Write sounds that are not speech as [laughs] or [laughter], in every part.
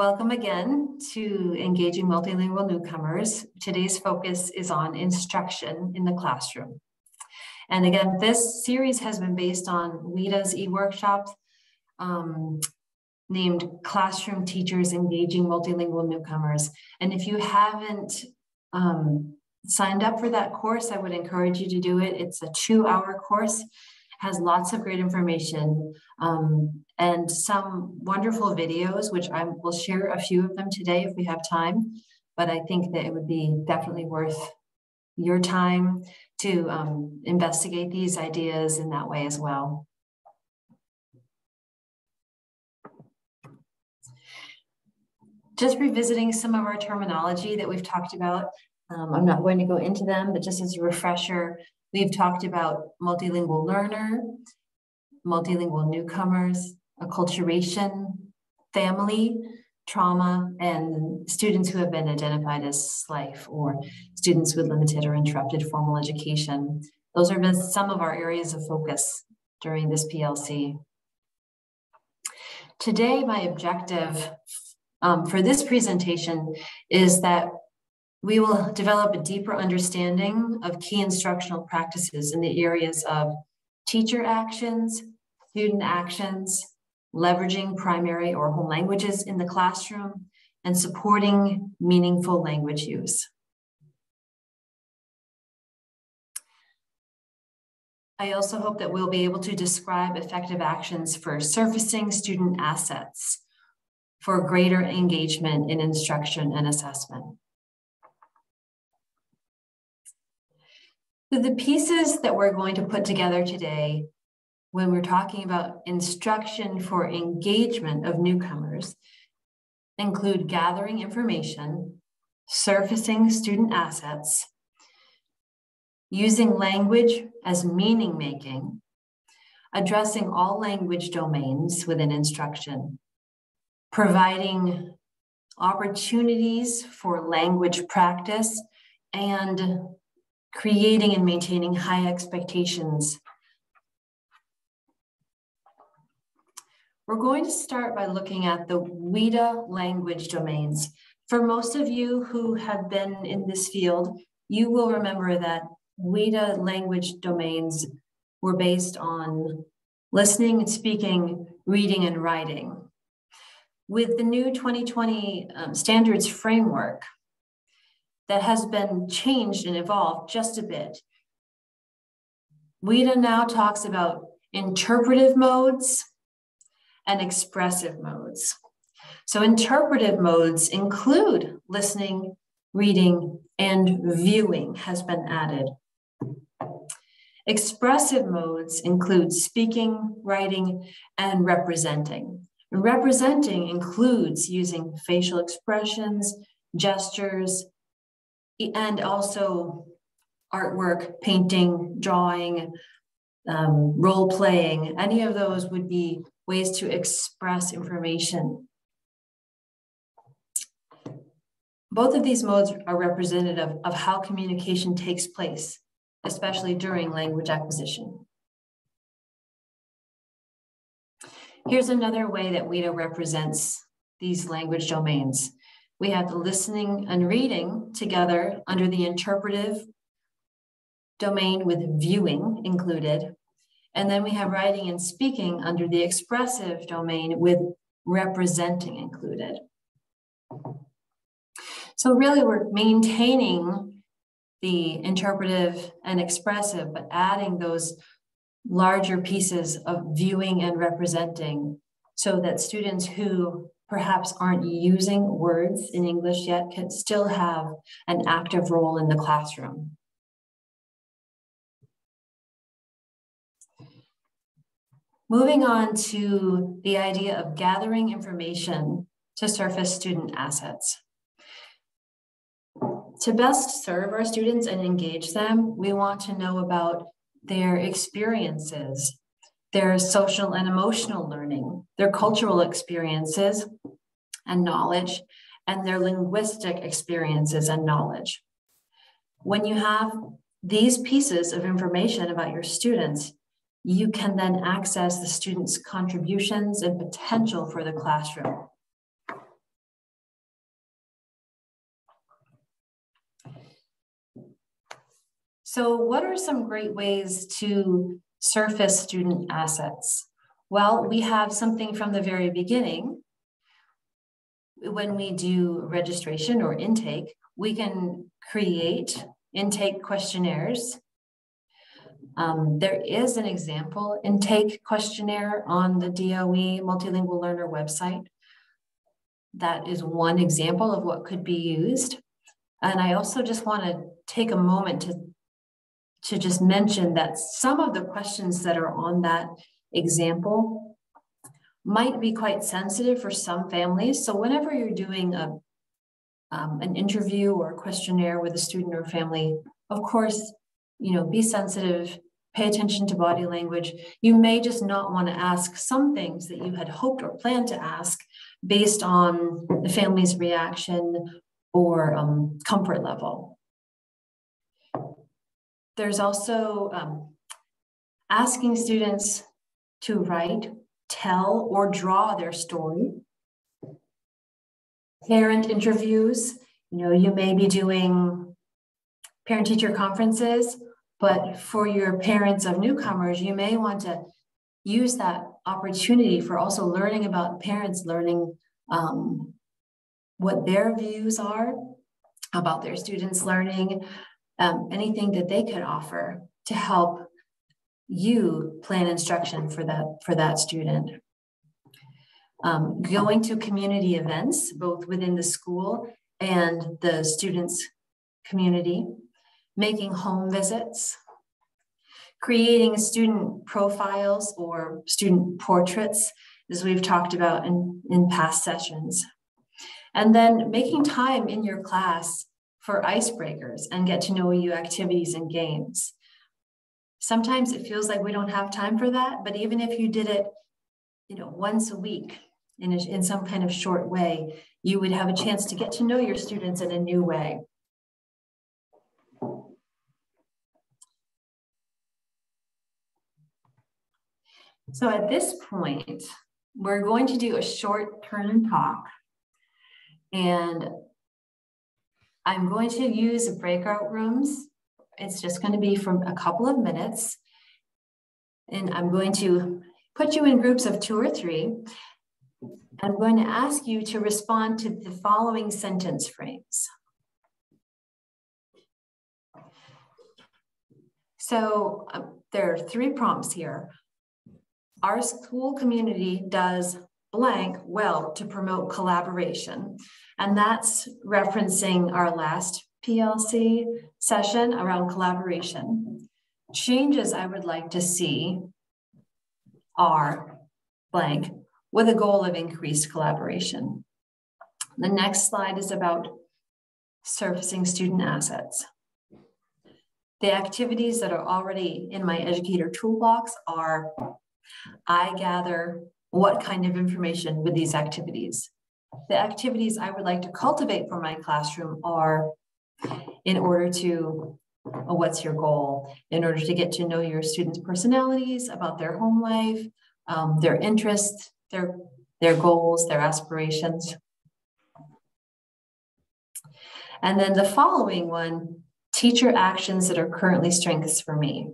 Welcome again to Engaging Multilingual Newcomers. Today's focus is on instruction in the classroom. And again, this series has been based on WIDA's e-workshop um, named Classroom Teachers Engaging Multilingual Newcomers. And if you haven't um, signed up for that course, I would encourage you to do it. It's a two hour course, has lots of great information um, and some wonderful videos, which I will share a few of them today if we have time. But I think that it would be definitely worth your time to um, investigate these ideas in that way as well. Just revisiting some of our terminology that we've talked about um, I'm not going to go into them, but just as a refresher, we've talked about multilingual learner, multilingual newcomers, acculturation, family, trauma, and students who have been identified as SLIFE or students with limited or interrupted formal education. Those are some of our areas of focus during this PLC. Today, my objective um, for this presentation is that we will develop a deeper understanding of key instructional practices in the areas of teacher actions, student actions, leveraging primary or home languages in the classroom, and supporting meaningful language use. I also hope that we'll be able to describe effective actions for surfacing student assets for greater engagement in instruction and assessment. So the pieces that we're going to put together today when we're talking about instruction for engagement of newcomers include gathering information, surfacing student assets, using language as meaning making, addressing all language domains within instruction, providing opportunities for language practice, and creating and maintaining high expectations. We're going to start by looking at the WIDA language domains. For most of you who have been in this field, you will remember that WIDA language domains were based on listening and speaking, reading and writing. With the new 2020 um, standards framework, that has been changed and evolved just a bit. WIDA now talks about interpretive modes and expressive modes. So interpretive modes include listening, reading, and viewing has been added. Expressive modes include speaking, writing, and representing. representing includes using facial expressions, gestures, and also artwork, painting, drawing, um, role playing, any of those would be ways to express information. Both of these modes are representative of how communication takes place, especially during language acquisition. Here's another way that WIDA represents these language domains. We have the listening and reading together under the interpretive domain with viewing included. And then we have writing and speaking under the expressive domain with representing included. So really we're maintaining the interpretive and expressive, but adding those larger pieces of viewing and representing so that students who perhaps aren't using words in English yet can still have an active role in the classroom. Moving on to the idea of gathering information to surface student assets. To best serve our students and engage them, we want to know about their experiences, their social and emotional learning, their cultural experiences and knowledge, and their linguistic experiences and knowledge. When you have these pieces of information about your students, you can then access the students' contributions and potential for the classroom. So what are some great ways to surface student assets? Well, we have something from the very beginning. When we do registration or intake, we can create intake questionnaires. Um, there is an example intake questionnaire on the DOE Multilingual Learner website. That is one example of what could be used. And I also just want to take a moment to, to just mention that some of the questions that are on that example might be quite sensitive for some families. So whenever you're doing a, um, an interview or questionnaire with a student or family, of course, you know, be sensitive, pay attention to body language. You may just not want to ask some things that you had hoped or planned to ask based on the family's reaction or um, comfort level. There's also um, asking students to write, tell, or draw their story. Parent interviews, you know, you may be doing parent teacher conferences, but for your parents of newcomers, you may want to use that opportunity for also learning about parents learning um, what their views are about their students learning, um, anything that they could offer to help you plan instruction for that for that student. Um, going to community events, both within the school and the students' community, making home visits, creating student profiles or student portraits, as we've talked about in, in past sessions. And then making time in your class for icebreakers and get to know you activities and games. Sometimes it feels like we don't have time for that, but even if you did it, you know, once a week in, a, in some kind of short way, you would have a chance to get to know your students in a new way. So at this point, we're going to do a short turn and talk. And I'm going to use breakout rooms. It's just going to be for a couple of minutes. And I'm going to put you in groups of two or three. I'm going to ask you to respond to the following sentence frames. So uh, there are three prompts here. Our school community does blank well to promote collaboration. And that's referencing our last PLC session around collaboration. Changes I would like to see are blank with a goal of increased collaboration. The next slide is about surfacing student assets. The activities that are already in my educator toolbox are I gather what kind of information with these activities. The activities I would like to cultivate for my classroom are in order to, uh, what's your goal? In order to get to know your students' personalities, about their home life, um, their interests, their, their goals, their aspirations. And then the following one, teacher actions that are currently strengths for me.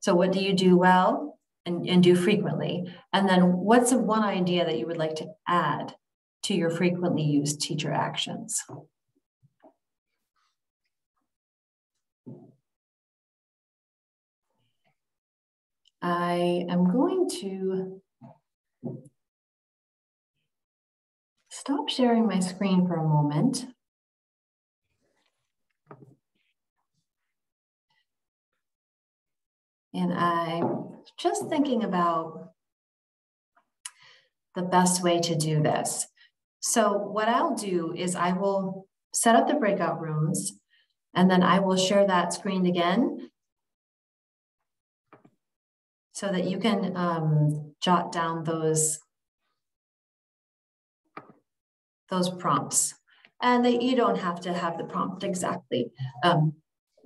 So what do you do well? And, and do frequently? And then what's one idea that you would like to add to your frequently used teacher actions? I am going to stop sharing my screen for a moment. And I'm just thinking about the best way to do this. So what I'll do is I will set up the breakout rooms and then I will share that screen again so that you can um, jot down those, those prompts. And you don't have to have the prompt exactly. Um,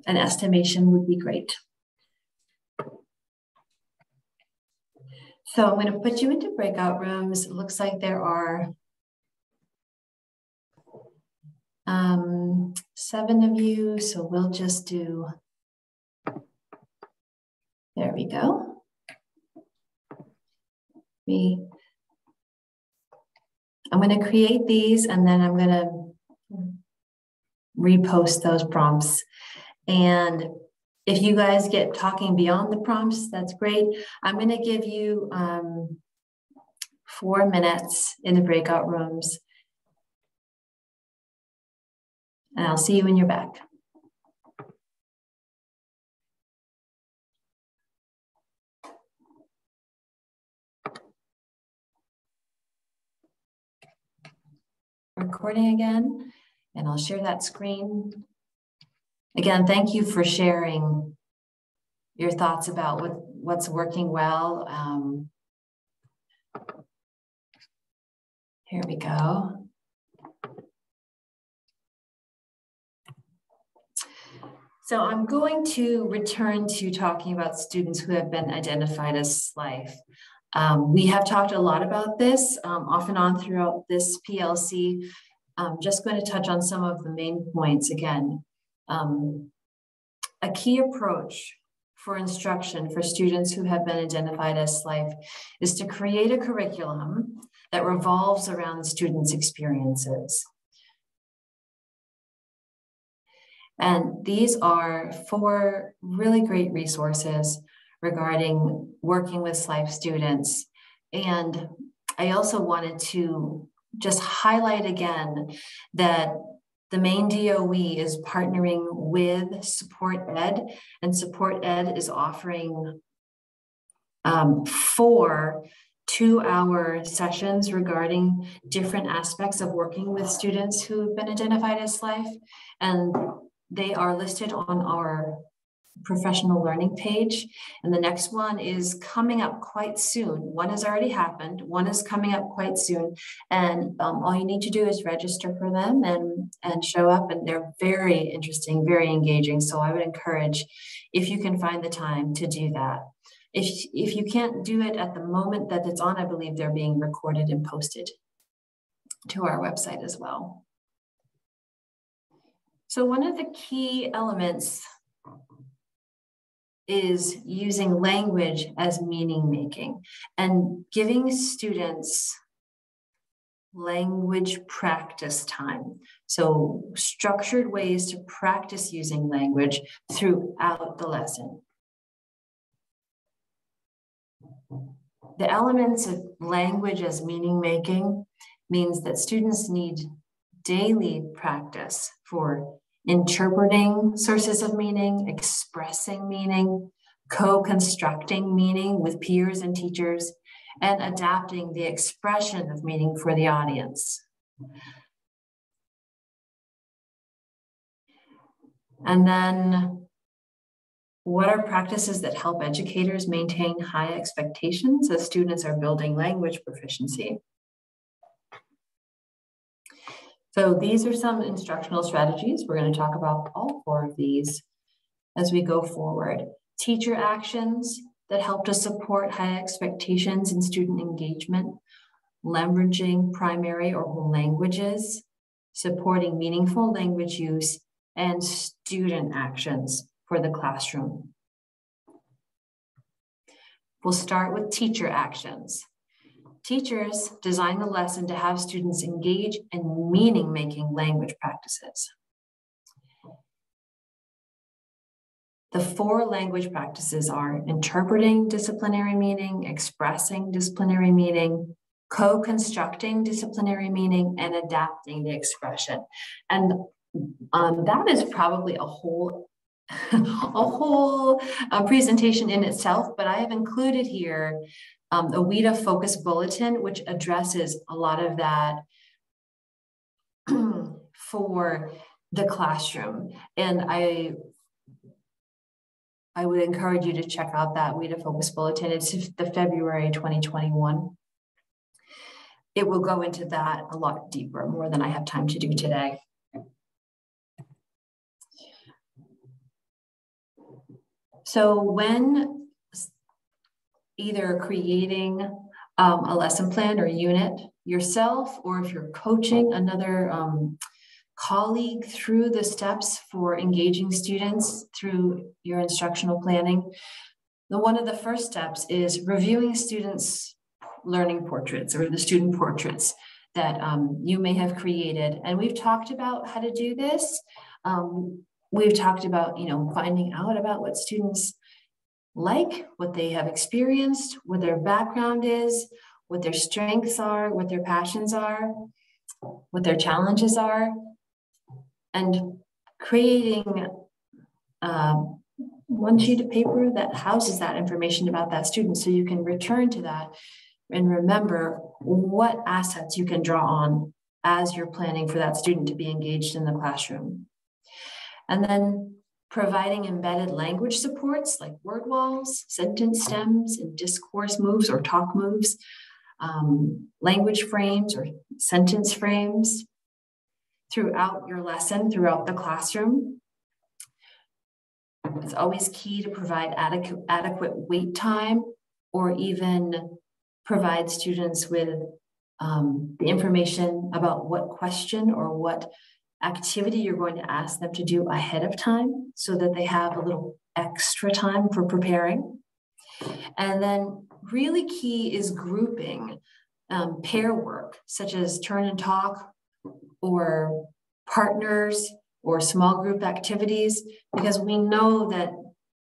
an estimation would be great. So I'm going to put you into breakout rooms. It looks like there are um, seven of you. So we'll just do, there we go. We, I'm going to create these and then I'm going to repost those prompts. And if you guys get talking beyond the prompts, that's great. I'm going to give you um, four minutes in the breakout rooms. And I'll see you when you're back. recording again, and I'll share that screen. Again, thank you for sharing your thoughts about what, what's working well. Um, here we go. So I'm going to return to talking about students who have been identified as SLIFE. Um, we have talked a lot about this um, off and on throughout this PLC. I'm just going to touch on some of the main points again. Um, a key approach for instruction for students who have been identified as SLIFE is to create a curriculum that revolves around students' experiences. And these are four really great resources regarding working with SLIFE students. And I also wanted to just highlight again that the Maine DOE is partnering with Support Ed, and SupportEd is offering um, four two hour sessions regarding different aspects of working with students who've been identified as SLIFE. And they are listed on our professional learning page. And the next one is coming up quite soon. One has already happened, one is coming up quite soon. And um, all you need to do is register for them and, and show up. And they're very interesting, very engaging. So I would encourage, if you can find the time to do that. If, if you can't do it at the moment that it's on, I believe they're being recorded and posted to our website as well. So one of the key elements is using language as meaning making and giving students language practice time. So, structured ways to practice using language throughout the lesson. The elements of language as meaning making means that students need daily practice for interpreting sources of meaning, expressing meaning, co constructing meaning with peers and teachers, and adapting the expression of meaning for the audience. And then, what are practices that help educators maintain high expectations as students are building language proficiency? So these are some instructional strategies. We're going to talk about all four of these as we go forward. Teacher actions that help to support high expectations in student engagement, leveraging primary or whole languages, supporting meaningful language use, and student actions for the classroom. We'll start with teacher actions. Teachers design the lesson to have students engage in meaning making language practices. The four language practices are interpreting disciplinary meaning, expressing disciplinary meaning, co constructing disciplinary meaning, and adapting the expression. And um, that is probably a whole [laughs] a whole uh, presentation in itself, but I have included here um, a WIDA focus bulletin, which addresses a lot of that [clears throat] for the classroom. And I I would encourage you to check out that WIDA focus bulletin. It's the February 2021. It will go into that a lot deeper, more than I have time to do today. So when either creating um, a lesson plan or unit yourself, or if you're coaching another um, colleague through the steps for engaging students through your instructional planning, the one of the first steps is reviewing students' learning portraits or the student portraits that um, you may have created. And we've talked about how to do this. Um, we've talked about, you know, finding out about what students like, what they have experienced, what their background is, what their strengths are, what their passions are, what their challenges are, and creating uh, one sheet of paper that houses that information about that student so you can return to that and remember what assets you can draw on as you're planning for that student to be engaged in the classroom. And then providing embedded language supports like word walls, sentence stems, and discourse moves or talk moves, um, language frames or sentence frames throughout your lesson, throughout the classroom. It's always key to provide adequate, adequate wait time or even provide students with um, the information about what question or what activity you're going to ask them to do ahead of time so that they have a little extra time for preparing. And then, really key is grouping um, pair work, such as turn and talk or partners or small group activities, because we know that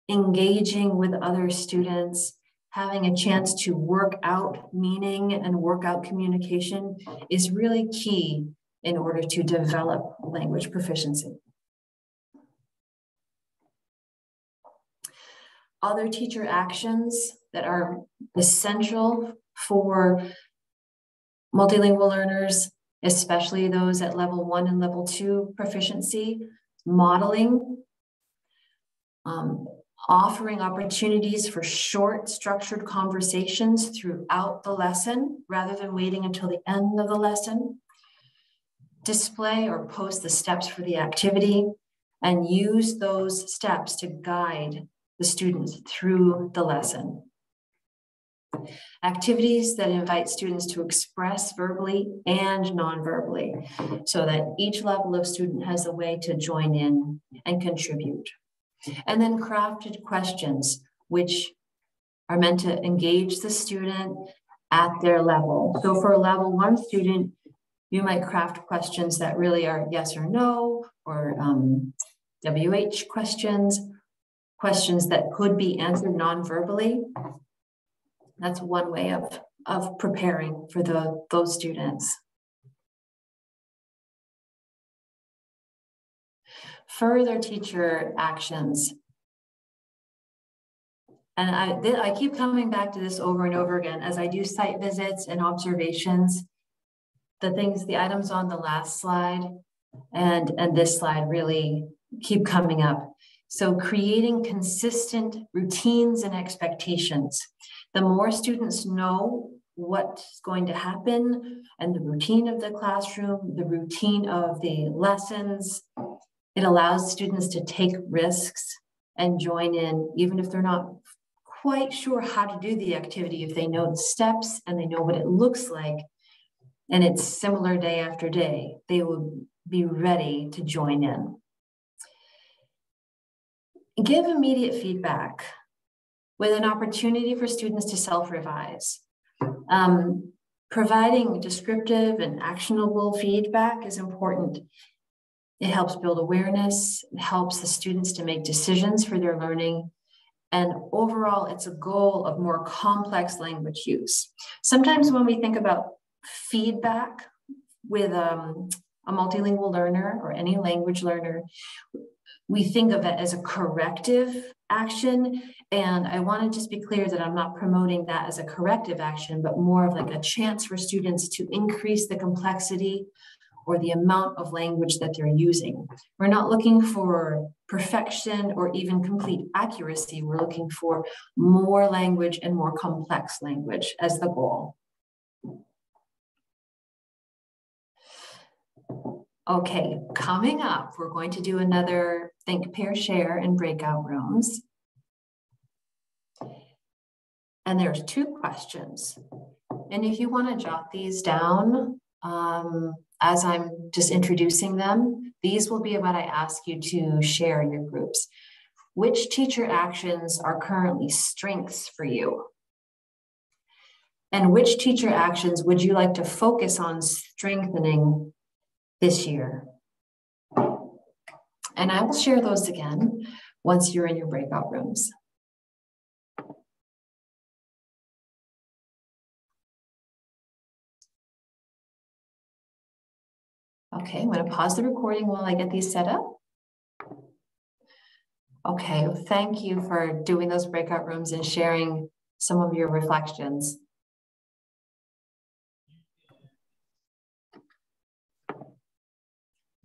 engaging with other students, having a chance to work out meaning and work out communication is really key in order to develop language proficiency. Other teacher actions that are essential for multilingual learners, especially those at level one and level two proficiency, modeling, um, offering opportunities for short structured conversations throughout the lesson rather than waiting until the end of the lesson, display or post the steps for the activity, and use those steps to guide the students through the lesson. Activities that invite students to express verbally and non-verbally so that each level of student has a way to join in and contribute. And then crafted questions, which are meant to engage the student at their level. So for a level one student, you might craft questions that really are yes or no, or um, WH questions, questions that could be answered non-verbally. That's one way of, of preparing for the, those students. Further teacher actions. And I, I keep coming back to this over and over again as I do site visits and observations the things, the items on the last slide and, and this slide really keep coming up. So creating consistent routines and expectations. The more students know what's going to happen and the routine of the classroom, the routine of the lessons, it allows students to take risks and join in, even if they're not quite sure how to do the activity, if they know the steps and they know what it looks like, and it's similar day after day, they will be ready to join in. Give immediate feedback with an opportunity for students to self-revise. Um, providing descriptive and actionable feedback is important. It helps build awareness, it helps the students to make decisions for their learning, and overall, it's a goal of more complex language use. Sometimes when we think about feedback with um, a multilingual learner or any language learner, we think of it as a corrective action. And I want to just be clear that I'm not promoting that as a corrective action, but more of like a chance for students to increase the complexity or the amount of language that they're using. We're not looking for perfection or even complete accuracy. We're looking for more language and more complex language as the goal. Okay, coming up, we're going to do another think, pair, share in breakout rooms. And there's two questions. And if you want to jot these down um, as I'm just introducing them, these will be what I ask you to share in your groups. which teacher actions are currently strengths for you? And which teacher actions would you like to focus on strengthening this year? And I will share those again once you're in your breakout rooms. Okay, I'm going to pause the recording while I get these set up. Okay, thank you for doing those breakout rooms and sharing some of your reflections.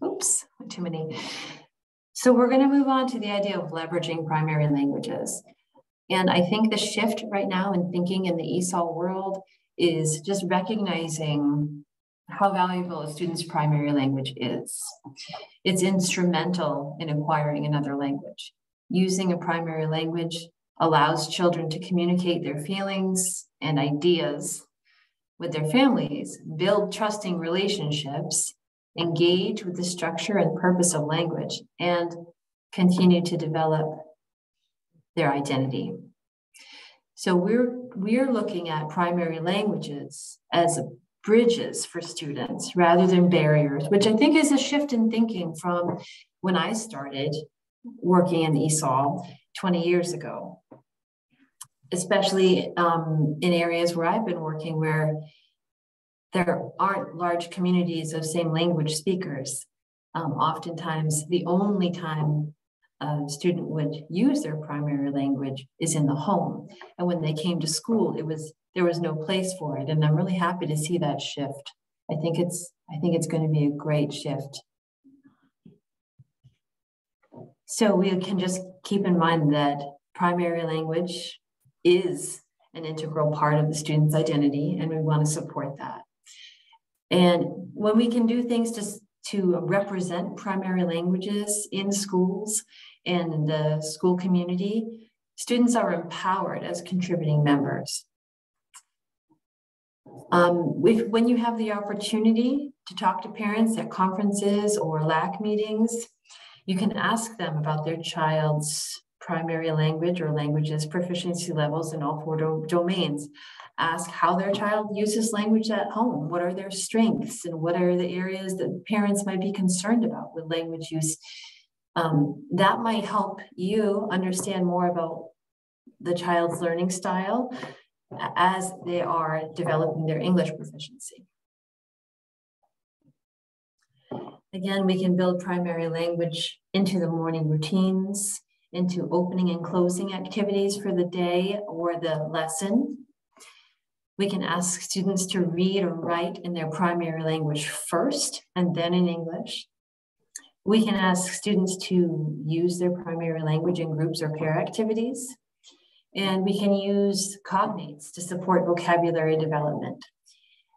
Oops, too many. So we're going to move on to the idea of leveraging primary languages. And I think the shift right now in thinking in the ESOL world is just recognizing how valuable a student's primary language is. It's instrumental in acquiring another language. Using a primary language allows children to communicate their feelings and ideas with their families, build trusting relationships, engage with the structure and purpose of language, and continue to develop their identity. So we're we're looking at primary languages as bridges for students rather than barriers, which I think is a shift in thinking from when I started working in ESOL 20 years ago, especially um, in areas where I've been working where there aren't large communities of same language speakers. Um, oftentimes, the only time a student would use their primary language is in the home. And when they came to school, it was there was no place for it. And I'm really happy to see that shift. I think it's I think it's going to be a great shift. So we can just keep in mind that primary language is an integral part of the student's identity, and we want to support that. And when we can do things to, to represent primary languages in schools and the school community, students are empowered as contributing members. Um, if, when you have the opportunity to talk to parents at conferences or LAC meetings, you can ask them about their child's primary language or languages proficiency levels in all four do domains ask how their child uses language at home. What are their strengths and what are the areas that parents might be concerned about with language use? Um, that might help you understand more about the child's learning style as they are developing their English proficiency. Again, we can build primary language into the morning routines, into opening and closing activities for the day or the lesson. We can ask students to read or write in their primary language first and then in English. We can ask students to use their primary language in groups or pair activities. And we can use cognates to support vocabulary development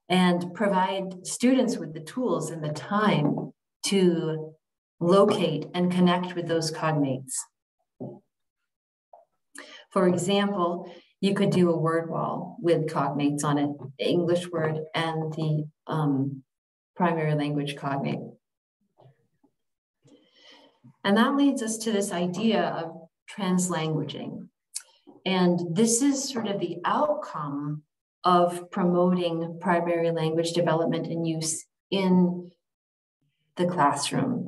and provide students with the tools and the time to locate and connect with those cognates. For example, you could do a word wall with cognates on it, English word and the um, primary language cognate. And that leads us to this idea of translanguaging. And this is sort of the outcome of promoting primary language development and use in the classroom.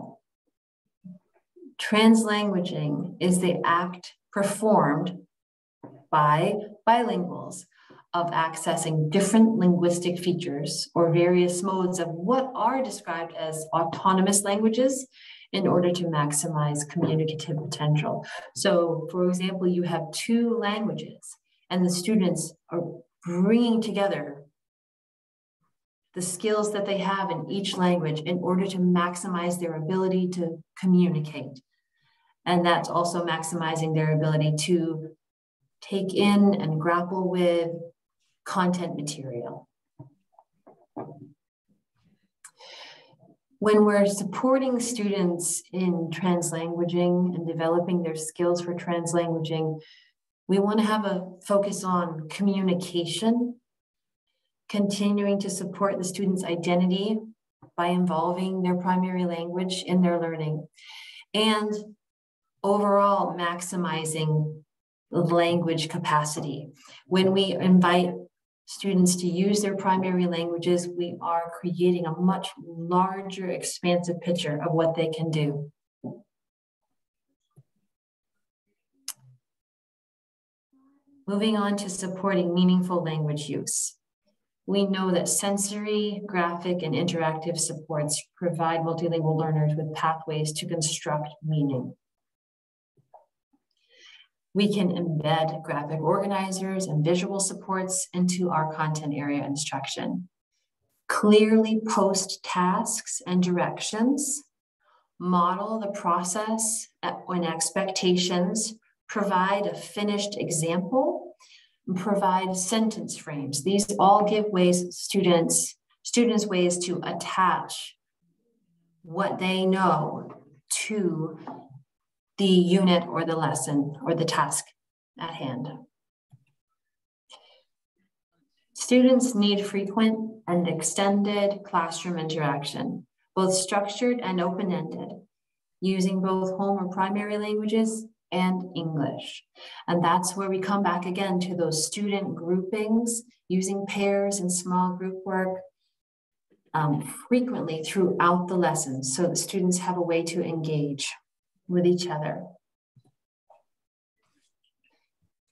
Translanguaging is the act performed by bilinguals of accessing different linguistic features or various modes of what are described as autonomous languages in order to maximize communicative potential. So, for example, you have two languages, and the students are bringing together the skills that they have in each language in order to maximize their ability to communicate. And that's also maximizing their ability to take in and grapple with content material. When we're supporting students in translanguaging and developing their skills for translanguaging, we want to have a focus on communication, continuing to support the student's identity by involving their primary language in their learning, and overall maximizing language capacity. When we invite students to use their primary languages, we are creating a much larger, expansive picture of what they can do. Moving on to supporting meaningful language use. We know that sensory, graphic, and interactive supports provide multilingual learners with pathways to construct meaning. We can embed graphic organizers and visual supports into our content area instruction. Clearly post tasks and directions, model the process and expectations, provide a finished example, provide sentence frames. These all give ways students, students ways to attach what they know to the unit or the lesson or the task at hand. Students need frequent and extended classroom interaction, both structured and open-ended, using both home or primary languages and English. And that's where we come back again to those student groupings, using pairs and small group work um, frequently throughout the lessons so the students have a way to engage with each other.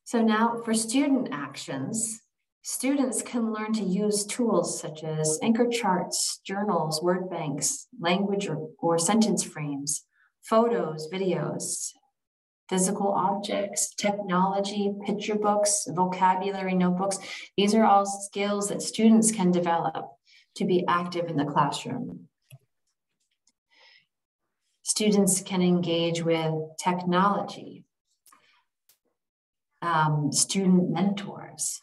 So now for student actions, students can learn to use tools such as anchor charts, journals, word banks, language or, or sentence frames, photos, videos, physical objects, technology, picture books, vocabulary notebooks. These are all skills that students can develop to be active in the classroom. Students can engage with technology, um, student mentors,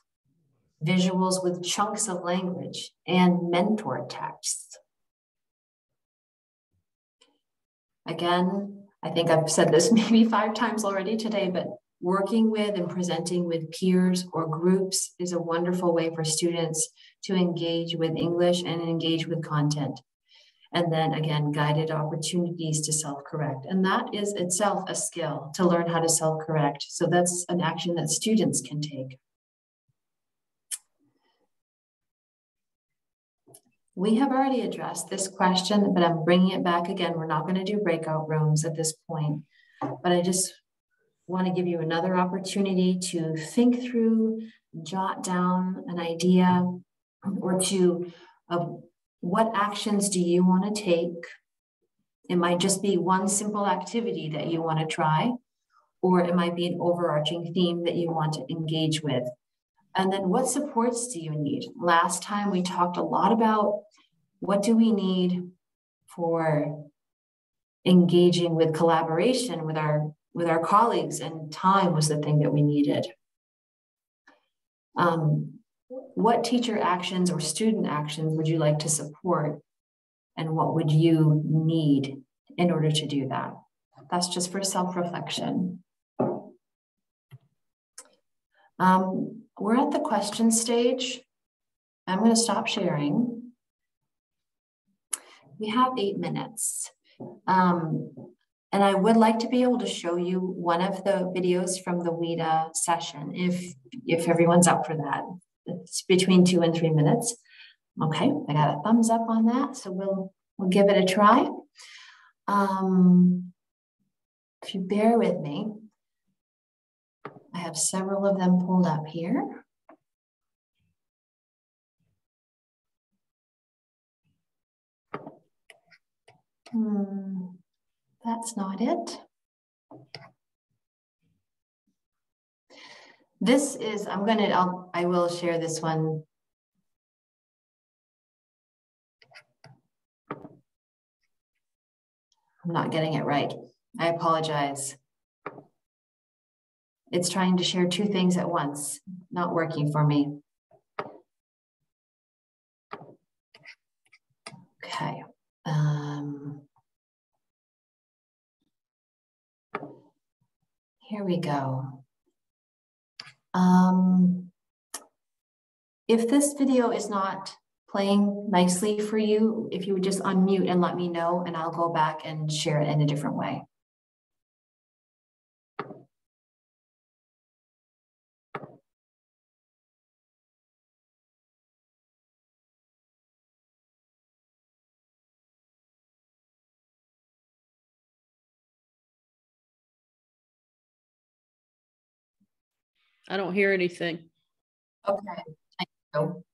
visuals with chunks of language, and mentor texts. Again, I think I've said this [laughs] maybe five times already today, but working with and presenting with peers or groups is a wonderful way for students to engage with English and engage with content. And then again, guided opportunities to self-correct. And that is itself a skill to learn how to self-correct. So that's an action that students can take. We have already addressed this question, but I'm bringing it back again. We're not going to do breakout rooms at this point, but I just want to give you another opportunity to think through, jot down an idea, or to uh, what actions do you want to take? It might just be one simple activity that you want to try, or it might be an overarching theme that you want to engage with. And then what supports do you need? Last time we talked a lot about what do we need for engaging with collaboration with our with our colleagues and time was the thing that we needed. Um, what teacher actions or student actions would you like to support and what would you need in order to do that? That's just for self-reflection. Um, we're at the question stage. I'm going to stop sharing. We have eight minutes. Um, and I would like to be able to show you one of the videos from the WIDA session, if, if everyone's up for that. It's between two and three minutes. Okay, I got a thumbs up on that, so we'll, we'll give it a try. Um, if you bear with me, I have several of them pulled up here. Hmm, that's not it. This is, I'm gonna, I'll, I will share this one. I'm not getting it right. I apologize. It's trying to share two things at once, not working for me. Okay. Um, here we go. Um, if this video is not playing nicely for you, if you would just unmute and let me know and I'll go back and share it in a different way. I don't hear anything. Okay, thank you.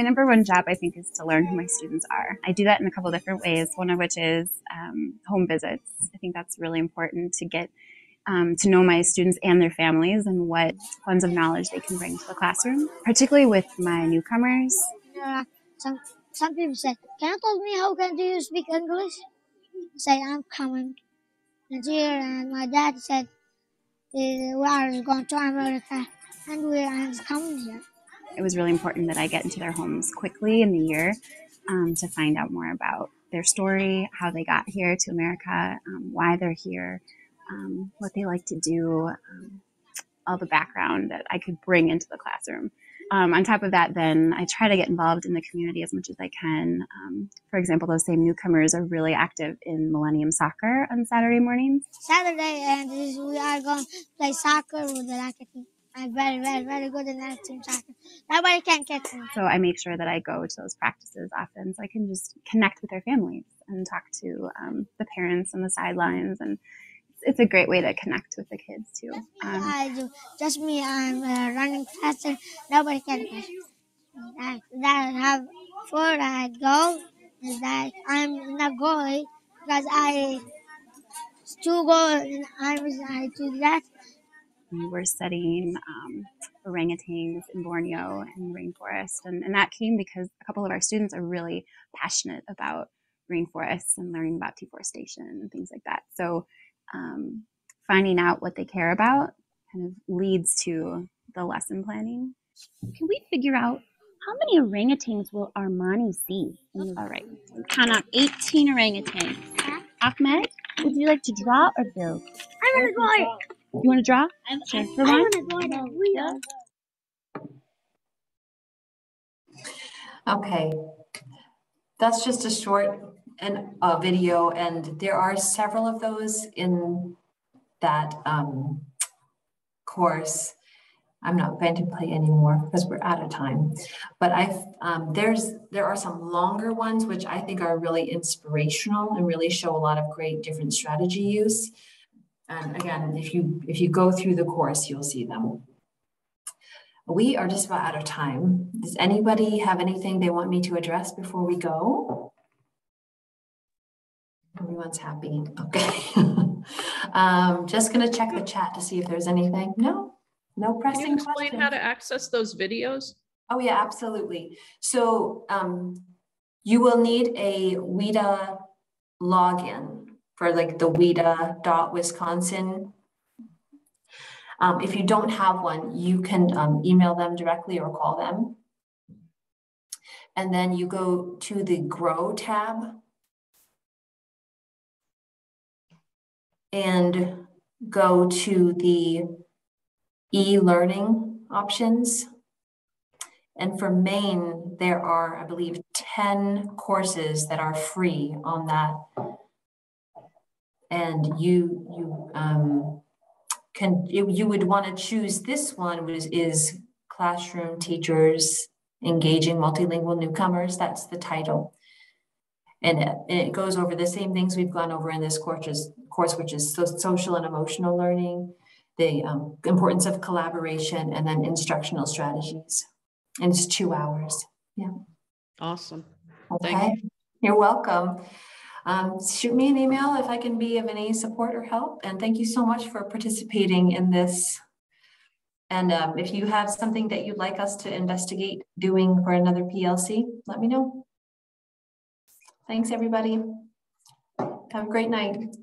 my number one job, I think, is to learn who my students are. I do that in a couple different ways, one of which is um, home visits. I think that's really important to get um, to know my students and their families and what funds of knowledge they can bring to the classroom, particularly with my newcomers. Yeah, some, some people say, Can you tell me how can you speak English? I say, I'm coming. And here, and my dad said, we are going to America, and we are coming here it was really important that I get into their homes quickly in the year um, to find out more about their story, how they got here to America, um, why they're here, um, what they like to do, um, all the background that I could bring into the classroom. Um, on top of that, then I try to get involved in the community as much as I can. Um, for example, those same newcomers are really active in Millennium Soccer on Saturday mornings. Saturday, and we are going to play soccer with the racket I'm very, very, very good in that team soccer. Nobody can catch me. So I make sure that I go to those practices often so I can just connect with their families and talk to um, the parents on the sidelines. And it's a great way to connect with the kids too. Um, I do. Just me, I'm uh, running faster. Nobody can catch me. That, that I have four I go is that I'm not goalie because I two goals and I was I do that we were studying um, orangutans in Borneo and rainforest. And, and that came because a couple of our students are really passionate about rainforests and learning about deforestation and things like that. So um, finding out what they care about kind of leads to the lesson planning. Can we figure out how many orangutans will Armani see? All right, count out 18 orangutans. Ahmed, would you like to draw or build? I'm gonna draw it. You want to draw? I'm, sure. I, I want to draw the wheel. Okay, that's just a short and uh, video, and there are several of those in that um, course. I'm not going to play anymore because we're out of time. But I've um, there's there are some longer ones which I think are really inspirational and really show a lot of great different strategy use. And again, if you if you go through the course, you'll see them. We are just about out of time. Does anybody have anything they want me to address before we go? Everyone's happy. Okay. [laughs] um, just going to check the chat to see if there's anything. No, no pressing Can you explain questions. how to access those videos? Oh yeah, absolutely. So um, you will need a WIDA login for like the WIDA dot Wisconsin. Um, if you don't have one, you can um, email them directly or call them. And then you go to the Grow tab and go to the e-learning options. And for Maine, there are, I believe, 10 courses that are free on that. And you you um, can you, you would want to choose this one which is classroom teachers engaging multilingual newcomers. That's the title and it, it goes over the same things we've gone over in this course, course which is so, social and emotional learning the um, importance of collaboration and then instructional strategies and it's two hours yeah awesome okay you. you're welcome um, shoot me an email if I can be of any support or help. And thank you so much for participating in this. And um, if you have something that you'd like us to investigate doing for another PLC, let me know. Thanks, everybody. Have a great night.